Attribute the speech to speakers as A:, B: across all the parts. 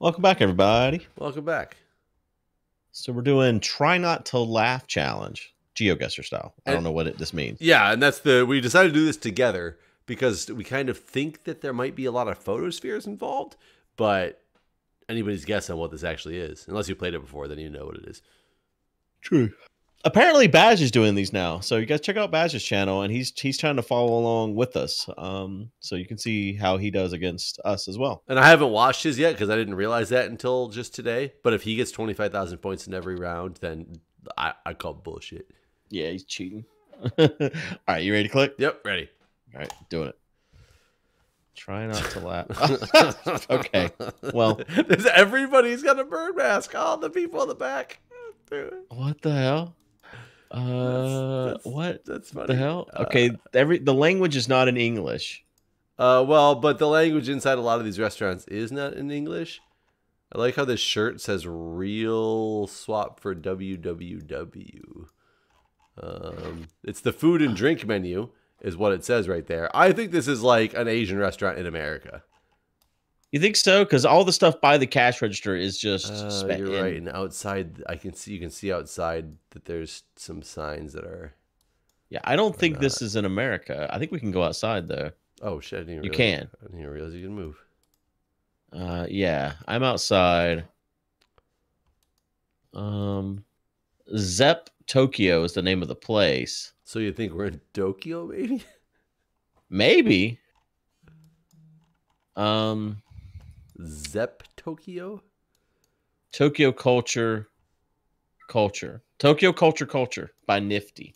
A: Welcome back, everybody.
B: Welcome back.
A: So we're doing try not to laugh challenge, GeoGuessr style. I don't know what it, this means.
B: Yeah, and that's the we decided to do this together because we kind of think that there might be a lot of photospheres involved, but anybody's guess on what this actually is. Unless you played it before, then you know what it is.
A: True. Apparently, Baz is doing these now, so you guys check out Baz's channel, and he's he's trying to follow along with us, um, so you can see how he does against us as well.
B: And I haven't watched his yet because I didn't realize that until just today. But if he gets twenty five thousand points in every round, then I, I call bullshit.
A: Yeah, he's cheating. All right, you ready to click?
B: Yep, ready.
A: All right, doing it. Try not to laugh. okay. Well,
B: There's everybody's got a bird mask. All the people in the back.
A: what the hell? Uh,
B: that's-
A: what
B: That's funny.
A: the hell?
B: Uh,
A: Okay, every the language is not in English.
B: Uh, well, but the language inside a lot of these restaurants is not in English. I like how this shirt says "real swap for www." Um, it's the food and drink menu, is what it says right there. I think this is like an Asian restaurant in America.
A: You think so? Because all the stuff by the cash register is just.
B: Uh, you're
A: in-
B: right. And outside, I can see you can see outside that there's some signs that are.
A: Yeah, I don't think
B: not?
A: this is in America. I think we can go outside though.
B: Oh shit! I didn't even
A: You
B: realize-
A: can.
B: I didn't realize you can move.
A: Uh, yeah, I'm outside. Um, Zep Tokyo is the name of the place.
B: So you think we're in Tokyo, maybe?
A: Maybe. Um,
B: Zep Tokyo.
A: Tokyo Culture, Culture, Tokyo Culture, Culture by Nifty.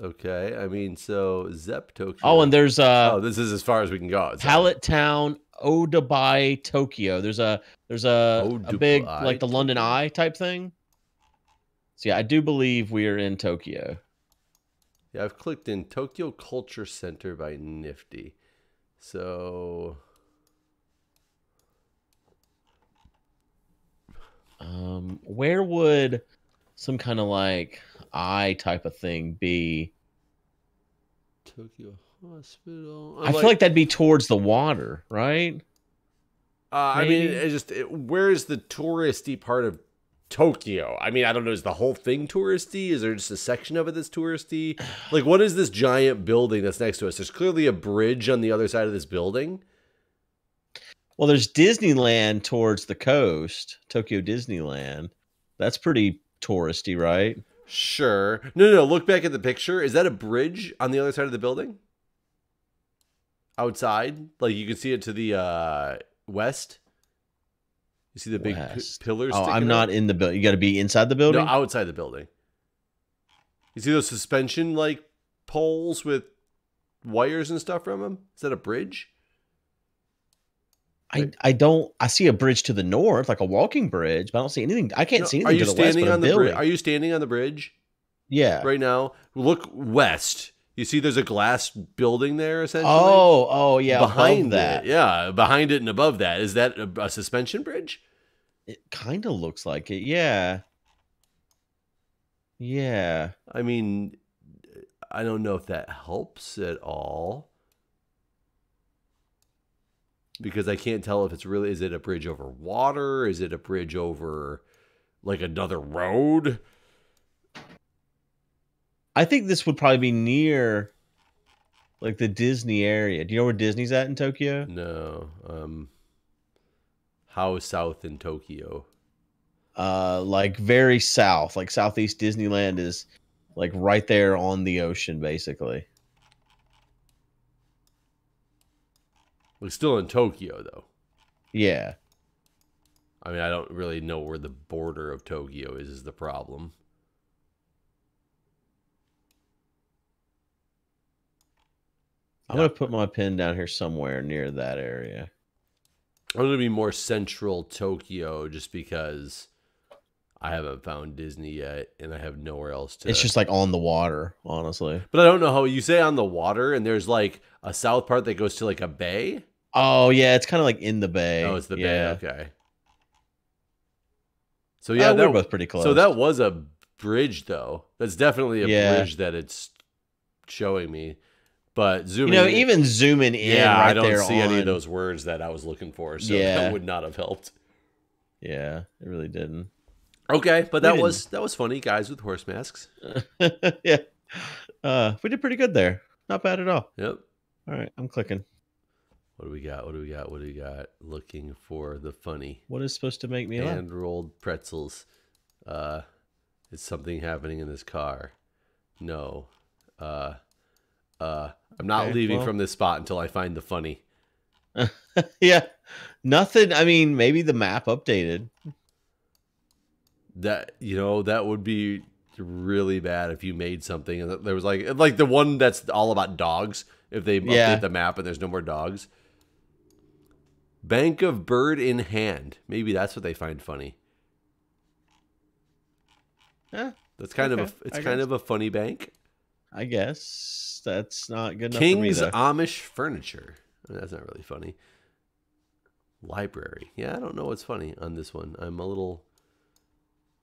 B: Okay, I mean, so Zep Tokyo.
A: Oh, and there's uh,
B: oh, this is as far as we can go.
A: Palette Town, Odaiba, Tokyo. There's a there's a, a big like the London Eye type thing. So yeah, I do believe we are in Tokyo.
B: Yeah, I've clicked in Tokyo Culture Center by Nifty. So
A: Um, where would some kind of like eye type of thing be?
B: Tokyo Hospital.
A: I feel like that'd be towards the water, right?
B: uh, I mean, it just it, where is the touristy part of Tokyo? I mean, I don't know. Is the whole thing touristy? Is there just a section of it that's touristy? Like, what is this giant building that's next to us? There's clearly a bridge on the other side of this building.
A: Well, there's Disneyland towards the coast, Tokyo Disneyland. That's pretty touristy, right?
B: Sure. No, no, no. Look back at the picture. Is that a bridge on the other side of the building? Outside, like you can see it to the uh, west. You see the big p- pillars.
A: Oh, I'm not in the building. You got to be inside the building?
B: No, outside the building. You see those suspension like poles with wires and stuff from them? Is that a bridge?
A: I, I don't. I see a bridge to the north, like a walking bridge, but I don't see anything. I can't
B: No,
A: see
B: are you
A: to the west
B: standing
A: but
B: on the bridge? Are you standing on the bridge
A: yeah.
B: right now? Look west. You see, there's a glass building there. Essentially.
A: Oh, oh yeah.
B: behind
A: that,
B: it, yeah, behind it and above that. Is that a, a suspension bridge?
A: it kind of looks like it. Yeah. Yeah.
B: I mean, I don't know if that helps at all because I can't tell if it's really is it a bridge over water? Is it a bridge over like another road?
A: I think this would probably be near like the Disney area. Do you know where Disney's at in Tokyo?
B: No. Um how south in Tokyo?
A: Uh like very south, like southeast Disneyland is like right there on the ocean basically.
B: We're still in Tokyo though.
A: Yeah.
B: I mean, I don't really know where the border of Tokyo is is the problem.
A: I'm going to put my pin down here somewhere near that area.
B: I'm gonna be more central Tokyo just because I haven't found Disney yet, and I have nowhere else to.
A: It's just like on the water, honestly.
B: but I don't know how you say on the water, and there's like a south part that goes to like a bay.
A: Oh yeah, it's kind of like in the bay.
B: Oh, it's the
A: yeah.
B: bay. Okay. So
A: Yeah,
B: yeah,
A: we're both pretty close.
B: so that was a bridge, though. That's definitely a
A: Yeah.
B: bridge that it's showing me. But zooming, you
A: know, even zooming in,
B: yeah,
A: right
B: I don't see any of those words that I was looking for, so
A: Yeah.
B: that would not have helped.
A: Yeah, it really didn't.
B: Okay, but that was that was funny. Guys with horse masks.
A: yeah. Uh, we did pretty good there. Not bad at all.
B: Yep.
A: All right, I'm clicking.
B: What do we got? What do we got? What do we got? Looking for the funny
A: What is supposed to make me laugh?
B: hand rolled pretzels. Uh, is something happening in this car? No. Uh, uh, I'm not
A: Okay,
B: leaving
A: well-
B: from this spot until I find the funny.
A: yeah, nothing. I mean, maybe the map updated.
B: That you know that would be really bad if you made something and there was like like the one that's all about dogs. If they
A: Yeah.
B: update the map and there's no more dogs. Bank of bird in hand. Maybe that's what they find funny.
A: Yeah,
B: That's kind of a it's
A: I
B: kind
A: guess.
B: of a funny bank.
A: I guess that's not good enough for me.
B: King's
A: Though.
B: Amish furniture. I mean, that's not really funny. Library. Yeah, I don't know what's funny on this one. I'm a little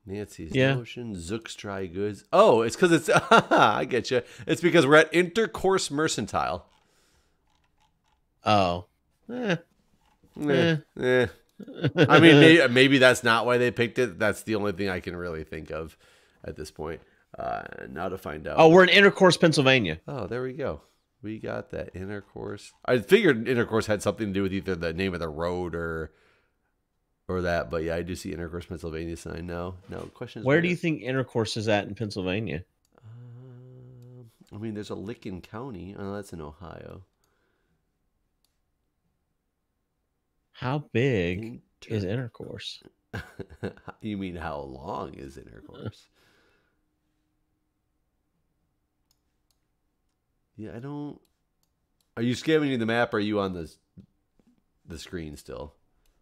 B: Nancy's
A: Yeah.
B: Notion, Zook's Dry Goods. Oh, it's because it's I get you. It's because we're at Intercourse Mercantile.
A: Oh, eh.
B: Eh, eh. I mean, maybe, maybe that's not why they picked it. That's the only thing I can really think of at this point. Uh, now to find out.
A: oh, we're in Intercourse, Pennsylvania.
B: Oh, there we go. We got that intercourse. I figured intercourse had something to do with either the name of the road or or that, but yeah, I do see intercourse Pennsylvania sign now. Now, the question is,
A: Where do you think Intercourse is at in Pennsylvania?
B: Um, I mean, there's a Licking County. Oh, that's in Ohio.
A: How big
B: Inter-
A: is Intercourse?
B: you mean how long is intercourse? yeah, I don't. Are you scanning the map? Or are you on the the screen still?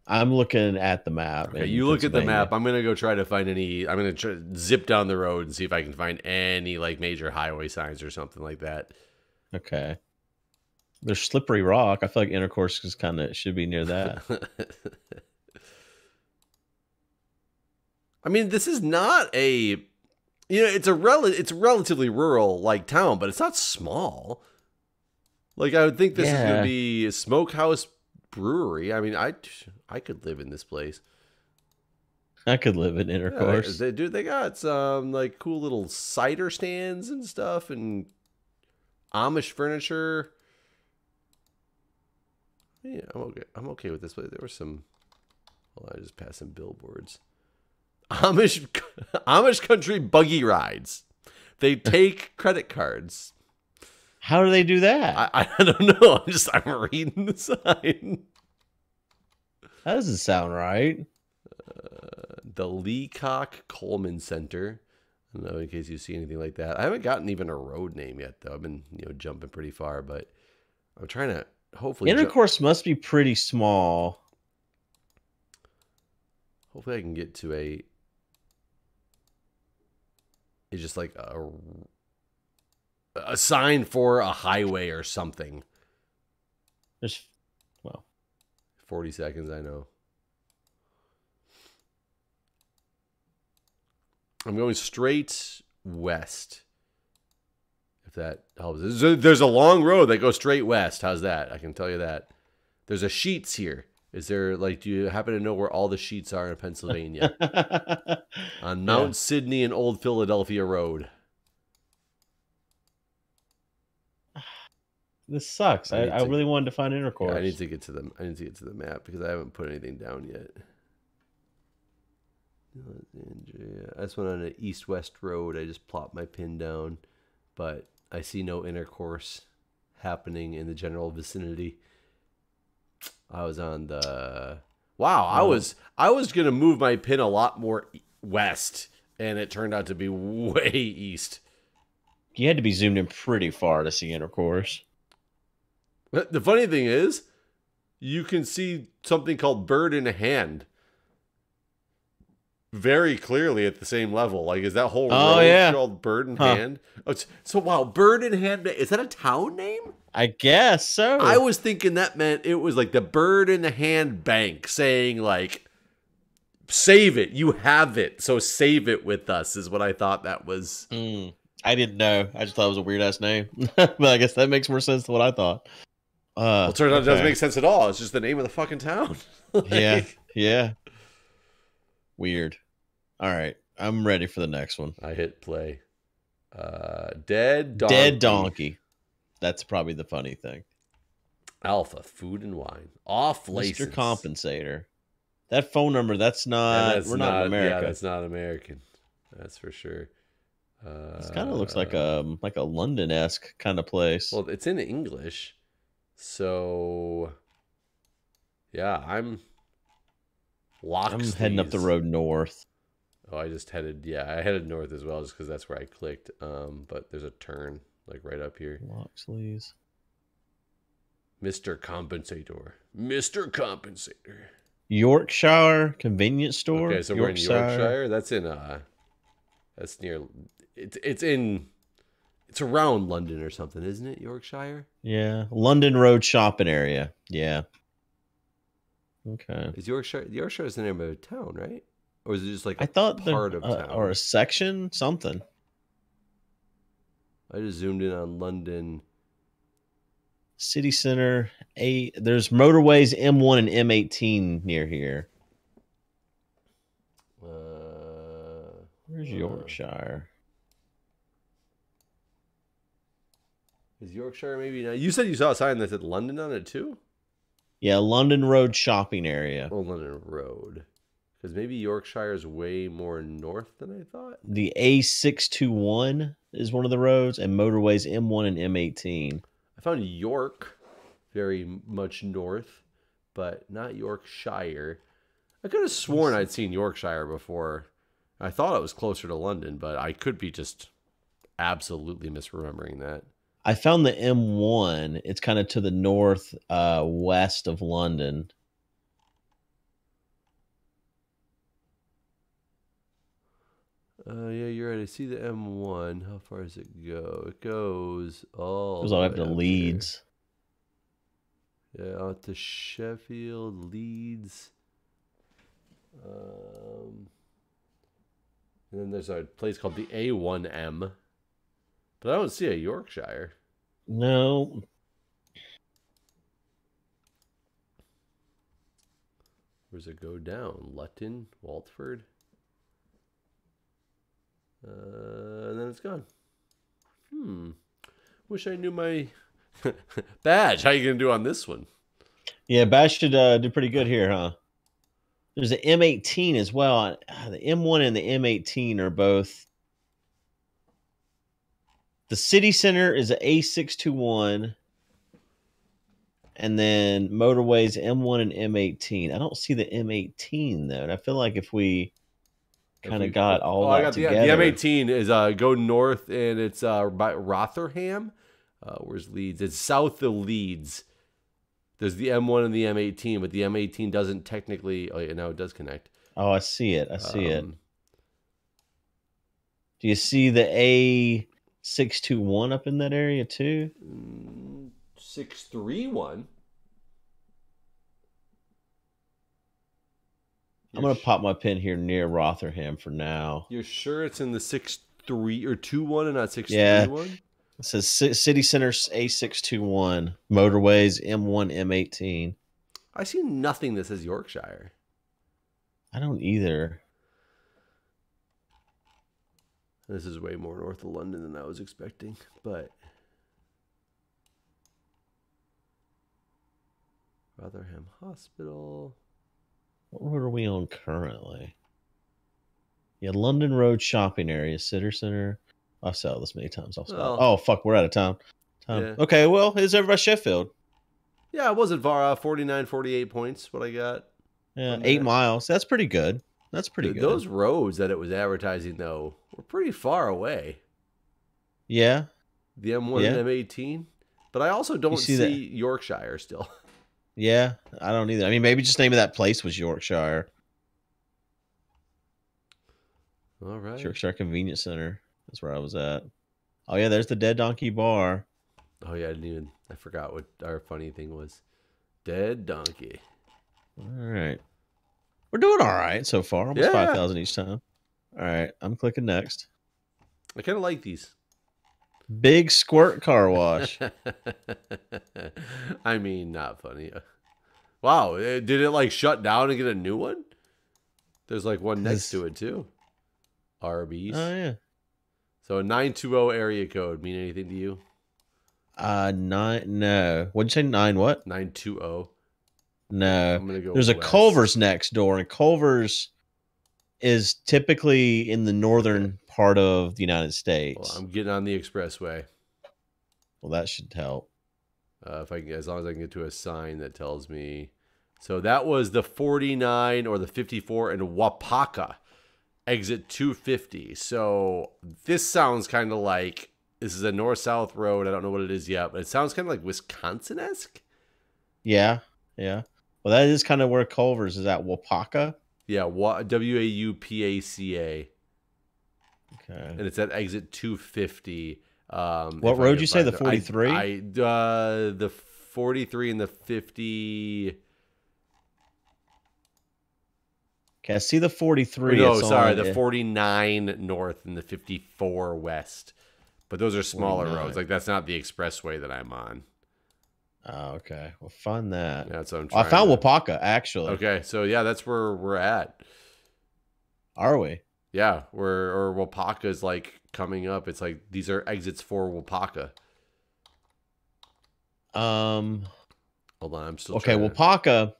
A: I'm looking at the map.
B: Okay, you look at the map. I'm gonna go try to find any. I'm gonna try, zip down the road and see if I can find any like major highway signs or something like that.
A: Okay. There's Slippery Rock. I feel like Intercourse is kind of should be near that.
B: I mean, this is not a, you know, it's a rel, it's a relatively rural like town, but it's not small. Like I would think this is gonna be a smokehouse brewery. I mean, I I could live in this place.
A: I could live in
B: Yeah,
A: Intercourse.
B: they do. They got some like cool little cider stands and stuff, and Amish furniture. Yeah, I'm okay. I'm okay with this. place. there were some. Well, I just passed some billboards. Amish Amish country buggy rides. They take credit cards.
A: How do they do that?
B: I, I don't know. I'm just I'm reading the sign.
A: that doesn't sound right.
B: Uh, the Leacock Coleman Center. I don't know in case you see anything like that. I haven't gotten even a road name yet, though. I've been you know jumping pretty far, but I'm trying to hopefully
A: Intercourse must be pretty small.
B: hopefully I can get to a. It's just like a a sign for a highway or something.
A: There's, well,
B: Forty seconds, I know. I'm going straight west. If that helps. There's a, there's a long road that goes straight west. How's that? I can tell you that. There's a sheets here. Is there like do you happen to know where all the sheets are in Pennsylvania? On Mount Sydney and Old Philadelphia Road.
A: This sucks.
B: I
A: I, I, really wanted to find Intercourse.
B: Yeah, I need to get to the I need to get to the map because I haven't put anything down yet. Alexandria. I just went on an east-west road. I just plopped my pin down, but I see no intercourse happening in the general vicinity. I was on the wow. I was I was gonna move my pin a lot more west, and it turned out to be way east.
A: You had to be zoomed in pretty far to see Intercourse.
B: But the funny thing is, you can see something called bird in a hand very clearly at the same level. Like, is that whole
A: Oh,
B: road
A: yeah.
B: called bird in
A: Huh.
B: hand? Oh, so wow, bird in hand. Is that a town name?
A: I guess so.
B: I was thinking that meant it was like the bird in the hand bank saying like, save it, you have it, so save it with us. Is what I thought that was.
A: Mm, I didn't know. I just thought it was a weird ass name. but I guess that makes more sense than what I thought. Uh,
B: Well, it turns out it doesn't make sense at all. It's just the name of the fucking town.
A: Yeah,
B: Like-
A: yeah. Weird. All right, I'm ready for the next one.
B: I hit play. Uh, dead donkey.
A: Dead donkey. That's probably the funny thing.
B: Alpha food and wine off license.
A: Mr. Compensator. That phone number. That's not.
B: that's
A: we're not, in America.
B: Yeah, that's not American. That's for sure. Uh,
A: This kind of looks like a like a London esque kind of place.
B: Well, it's in English, so yeah, I'm.
A: I'm heading up the road north.
B: Oh, I just headed. Yeah, I headed north as well, just because that's where I clicked. Um, but there's a turn like right up here.
A: Loxley's.
B: Mister Compensator. Mister Compensator.
A: Yorkshire convenience store.
B: Okay, so we're in Yorkshire. That's in uh, that's near. It's it's in. It's around London or something, isn't it? Yorkshire.
A: Yeah, London Road shopping area. Yeah. Okay.
B: Is Yorkshire? Yorkshire is the name of a town, right? Or is it just like a
A: I thought the,
B: part of
A: uh,
B: town?
A: or a section, something.
B: I just zoomed in on London.
A: City center. A there's motorways M1 and M18 near here.
B: Uh,
A: Where's
B: Uh.
A: Yorkshire?
B: Is Yorkshire maybe? Now you said you saw a sign that said London on it too.
A: Yeah, London Road shopping area.
B: Oh, London Road. Because maybe Yorkshire is way more north than I thought.
A: The A621 is one of the roads, and motorways M1 and M18.
B: I found York very much north, but not Yorkshire. I could have sworn I'd seen Yorkshire before. I thought it was closer to London, but I could be just absolutely misremembering that.
A: I found the M1. It's kind of to the north uh, west of London.
B: Uh, yeah, you're right. I see the M1. How far does it go? It goes all
A: It goes all the way up to
B: there.
A: Leeds.
B: Yeah, out to Sheffield, Leeds. Um, and then there's a place called the A1M. But I don't see a Yorkshire.
A: No,
B: Where's it go down? Luton, Waltford. Uh, and then it's gone. Hmm. Wish I knew my badge. How you gonna do on this one?
A: Yeah, Baz should uh, do pretty good here, huh? There's an M18 as well. Uh, The M1 and the M18 are both. The city center is a A621, and then motorways M1 and M18. I don't see the M18 though, and I feel like if we kind of got all
B: oh,
A: that
B: I got the,
A: together,
B: the M18 is uh go north and it's uh by Rotherham. Uh, where's Leeds? It's south of Leeds. There's the M1 and the M18, but the M18 doesn't technically. Oh, yeah, now it does connect.
A: oh, I see it. I see it.
B: Um,
A: Do you see the A621 up in that area too?
B: mm, Six three one.
A: I'm gonna pop my pin here near Rotherham for now.
B: You're sure it's in the six three or two one and not six
A: Yeah.
B: three one?
A: It says Ci- City Center A621, motorways M1, M18.
B: I see nothing that says Yorkshire.
A: I don't either.
B: This is way more north of London than I was expecting, but Rotherham Hospital.
A: What road are we on currently? Yeah, London Road shopping area, City Center. I've said this many times. I'll
B: Well-
A: oh fuck, we're out of time. time.
B: Yeah.
A: Okay, well, it's over by Sheffield.
B: Yeah, it wasn't far off. 49, 48 points, what I got.
A: Yeah, eight miles. That's pretty good. That's pretty good.
B: Those roads that it was advertising, though, were pretty far away.
A: Yeah,
B: The M1
A: Yeah.
B: and M18. But I also don't
A: see
B: see, Yorkshire still.
A: yeah. I don't either. I mean, maybe just name of that place was Yorkshire.
B: All right.
A: Yorkshire Convenience Center. That's where I was at. Oh yeah, there's the Dead Donkey Bar.
B: Oh, yeah, I didn't even. I forgot what our funny thing was. Dead donkey.
A: All right. We're doing all right so far. Almost
B: Yeah.
A: 5,000 each time. All right. I'm clicking next.
B: I kind of like these.
A: Big Squirt Car Wash.
B: I mean, not funny. Wow, eh, did it like shut down and get a new one? There's like one next to it too. Arby's.
A: Oh yeah.
B: So a 920 area code mean anything to you?
A: Uh, nine. No. What'd you say? Nine. What?
B: 920.
A: No.
B: I'm gonna go.
A: There's a. Culver's next door, and Culver's is typically in the northern part of the United States.
B: Well, I'm getting on the expressway.
A: well, that should help.
B: Uh, if I can, as long as I can get to a sign that tells me. So that was the 49 or the 54 in Waupaca, exit 250. So this sounds kind of like this is a north south road. I don't know what it is yet, but it sounds kind of like Wisconsin esque.
A: Yeah. Yeah. Well, that is kind of where Culver's is at. Waupaca.
B: Yeah, W A U P A C A,
A: Okay.
B: and it's at exit 250. Um,
A: What road you say, the
B: find it. I-
A: 43?
B: I, uh, the 43 and the 50.
A: Okay. I see the 43.
B: no,
A: it's
B: sorry, the
A: it.
B: 49 north and the 54 west. But those are smaller
A: 49.
B: roads. Like that's not the expressway that I'm on.
A: Oh, okay. Well, find that.
B: That's what I'm
A: I found Waupaca actually.
B: Okay, so yeah, that's where we're at.
A: Are we?
B: Yeah, where or Waupaca is like coming up. It's like these are exits for Waupaca.
A: Um.
B: Hold on, I'm still
A: Okay.
B: trying
A: Waupaca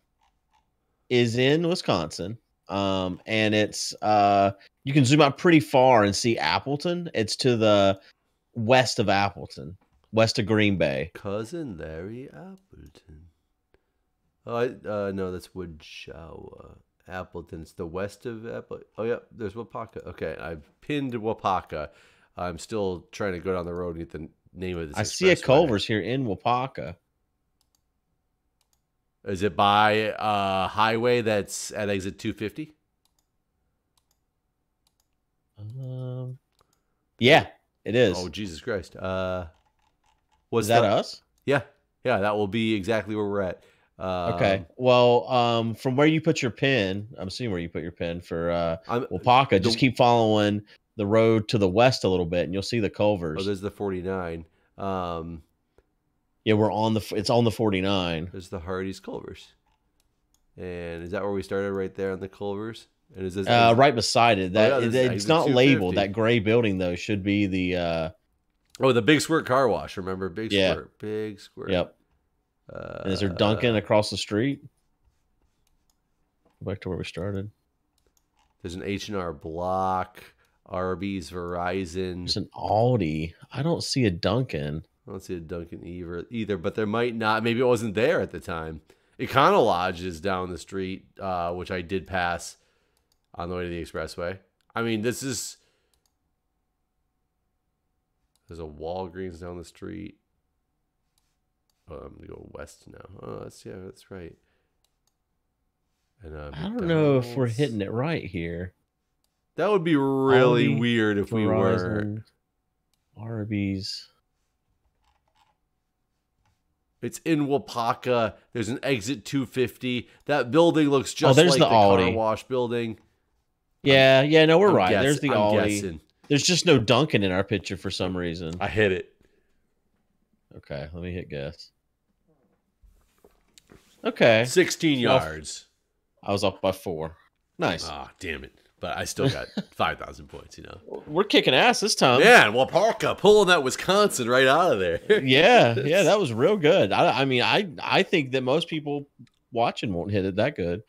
A: is in Wisconsin. Um, and it's uh, you can zoom out pretty far and see Appleton. It's to the west of Appleton, west of Green Bay.
B: cousin Larry Appleton. Oh, I, uh, no, that's Woodshawa. Appleton. It's the west of Apple. Oh, yeah, there's Waupaca. Okay, I've pinned Waupaca. I'm still trying to go down the road and get the name of this.
A: I see a. Culver's here in Waupaca.
B: Is it by uh highway that's at exit 250?
A: Um, yeah, it is.
B: Oh, Jesus Christ. Uh,
A: is that
B: the-
A: us?
B: Yeah, yeah, that will be exactly where we're at. Um,
A: Okay. Well, um, from where you put your pin, I'm seeing where you put your pin for uh
B: I'm,
A: Waupaca. Just keep following the road to the west a little bit, and you'll see the Culvers.
B: oh, there's the 49. Um,
A: yeah, we're on the. It's on the 49.
B: There's the Hardee's Culvers. And is that where we started right there on the Culvers? And is this
A: Uh,
B: is-
A: right beside it. That
B: yeah,
A: it- it's not labeled. That gray building though should be the. uh
B: Oh, the Big Squirt Car Wash. Remember Big
A: Yeah.
B: Squirt? Big Squirt.
A: Yep.
B: Uh,
A: And is there Dunkin across the street? Go back to where we started.
B: There's an H and R Block, Arby's, Verizon.
A: There's an Aldi. I don't see a Dunkin.
B: I don't see a Dunkin either, either, but there might not. Maybe it wasn't there at the time. Econo Lodge is down the street, uh, which I did pass on the way to the expressway. I mean, this is. There's a Walgreens down the street. Oh, I'm gonna go west now. Oh, that's yeah, that's right. And uh,
A: I don't know if we're hitting it right here.
B: That would be really
A: Aldi,
B: weird if we were.
A: Arby's.
B: It's in Waupaca. There's an exit 250. That building looks just
A: there's
B: like
A: the
B: the, car wash building.
A: Yeah, yeah, no, we're
B: I'm
A: right.
B: guess-
A: There's the
B: I'm
A: Aldi.
B: guessing.
A: There's just no Dunkin in our picture for some reason.
B: I hit it.
A: Okay, let me hit guess. Okay,
B: 16
A: Well,
B: yards.
A: I was up by four. Nice.
B: Ah, damn it. But I still got 5,000 points, you know.
A: We're kicking ass this time.
B: Man, Waupaca pulling that Wisconsin right out of there.
A: yeah, yeah, that was real good. I, I mean, I, I think that most people watching won't hit it that good.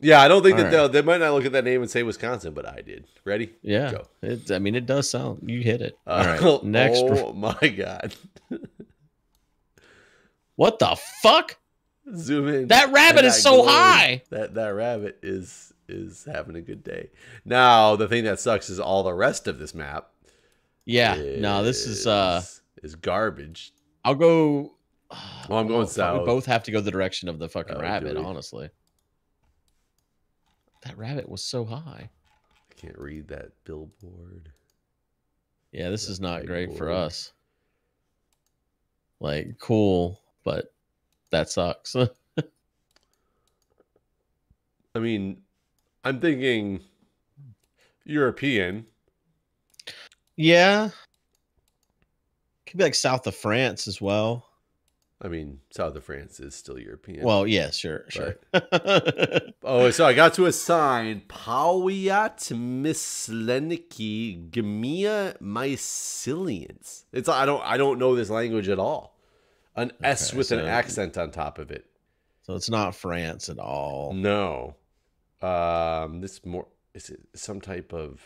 B: Yeah, I don't think
A: All
B: that they'll, they might not look at that name and say Wisconsin, but I did. Ready?
A: Yeah,
B: Go.
A: it, I mean, it does sound. You hit it. All
B: Uh,
A: right, next.
B: Oh my God.
A: What the fuck?
B: Zoom in.
A: That rabbit is so high.
B: That that rabbit is is having a good day. Now the thing that sucks is all the rest of this map.
A: Yeah, no, this is. uh
B: is garbage.
A: I'll go.
B: Well, I'm going south.
A: We both have to go the direction of the fucking
B: Oh,
A: rabbit. Honestly, that rabbit was so high.
B: I can't read that billboard.
A: Yeah, this is not
B: That
A: great for us. Like, cool, but that sucks.
B: I mean, I'm thinking European.
A: yeah, could be like south of France as well.
B: I mean, south of France is still European.
A: Well, yeah, sure, sure.
B: oh, so I got to a sign. Powiat Mysleniki Gemia Mycilians. It's I don't I don't know this language at all. An S
A: Okay,
B: with an accent on top of it.
A: so it's not France at all.
B: No. Um this more is it some type of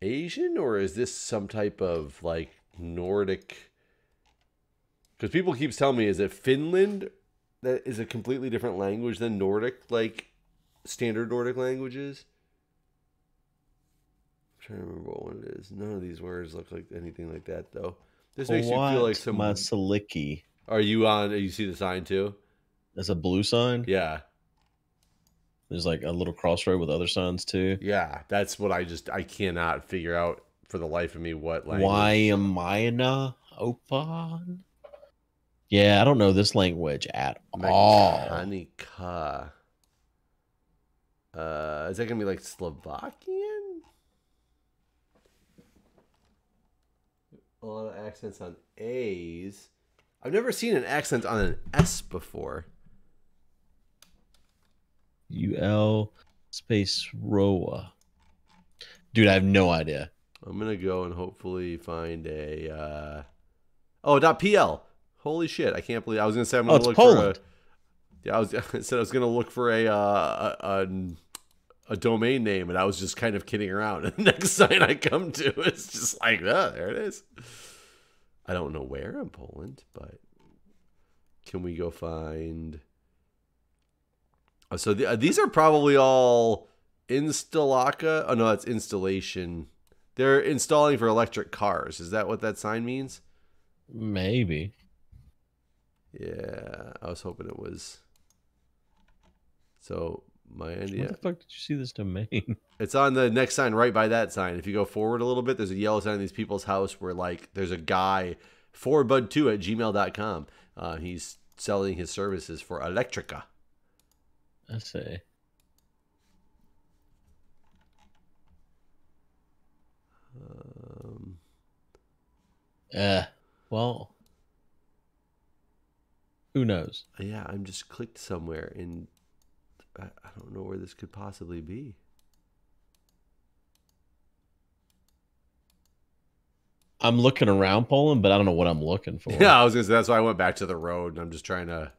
B: Asian or is this some type of like Nordic because people keep telling me is it Finland that is a completely different language than Nordic like standard Nordic languages? I'm trying to remember what one it is. None of these words look like anything like that though. This makes you feel like some
A: Masaliki.
B: Are you on you see the sign too?
A: There's a blue sign.
B: Yeah.
A: There's like a little crossroad with other signs too.
B: Yeah, that's what I just I cannot figure out for the life of me what language.
A: Why am I na open? Yeah, I don't know this language at all.
B: Mechanica. Uh, is that gonna be like Slovakian? A lot of accents on A's. I've never seen an accent on an S before.
A: UL space Roa. Dude, I have no idea.
B: I'm gonna go and hopefully find a. Uh... Oh, dot .pl. Holy shit! I can't believe I was gonna say I'm
A: Oh,
B: gonna
A: it's
B: look
A: Poland.
B: for a. Yeah, I was I said I was gonna look for a uh, a, a a domain name, and I was just kind of kidding around. And the next sign I come to is just like, oh, there it is. I don't know where in Poland, but can we go find? Oh, so the, uh, these are probably all Installaka. Oh no, that's installation. They're installing for electric cars. Is that what that sign means?
A: Maybe.
B: Yeah, I was hoping it was. So my
A: Where
B: idea.
A: the fuck did you see this domain?
B: It's on the next sign right by that sign. If you go forward a little bit, there's a yellow sign in these people's house where like there's a guy forbud2 at gmail.com. Uh, he's selling his services for Electrica.
A: I see.
B: Um,
A: Uh, well, who knows?
B: yeah, I'm just clicked somewhere and I, I don't know where this could possibly be.
A: I'm looking around Poland, but I don't know what I'm looking for.
B: Yeah, I was gonna say that's why I went back to the road and I'm just trying to.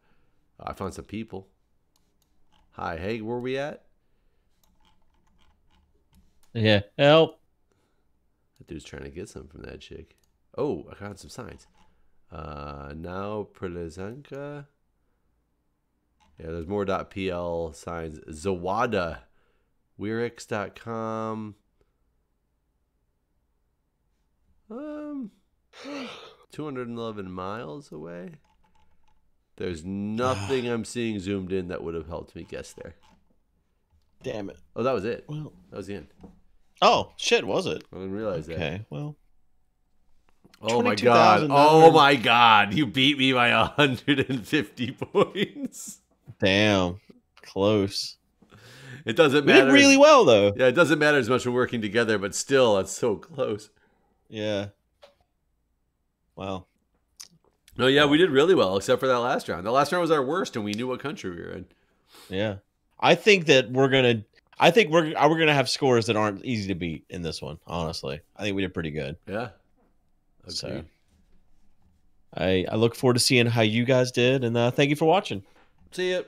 B: I found some people. Hi, hey, where we at?
A: Yeah. Help.
B: That dude's trying to get some from that chick. Oh, I found some signs. Uh, now Prelezanka. Yeah, there's more .pl signs. Zawada. Wierix.com. Um, 211 miles away. There's nothing I'm seeing zoomed in that would have helped me guess there.
A: Damn it.
B: Oh, that was it.
A: Well.
B: That was the end.
A: Oh shit! Was it?
B: I didn't realize that.
A: Okay. Well.
B: Oh my god. Oh my god. You beat me by 150 points.
A: Damn. Close.
B: It doesn't
A: We
B: matter.
A: did really well though.
B: Yeah, it doesn't matter as much when working together, but still, it's so close.
A: Yeah. Wow.
B: No, yeah, we did really well, except for that last round. The last round was our worst, and we knew what country we were in.
A: Yeah. I think that we're gonna. I think we're we're gonna have scores that aren't easy to beat in this one. Honestly, I think we did pretty good.
B: Yeah.
A: So- I I look forward to seeing how you guys did, and uh, thank you for watching.
B: See ya.